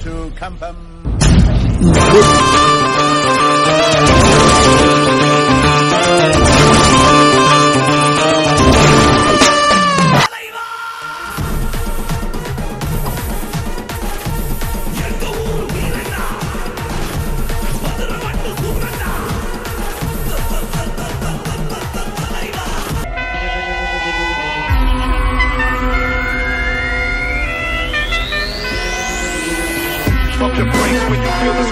to Campham. up the brakes when you feel the